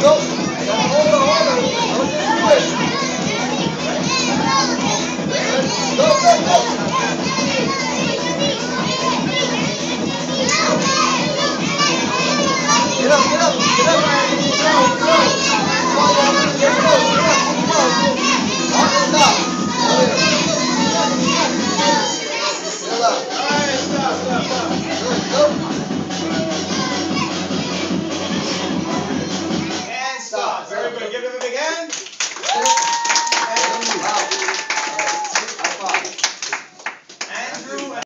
Go. Everybody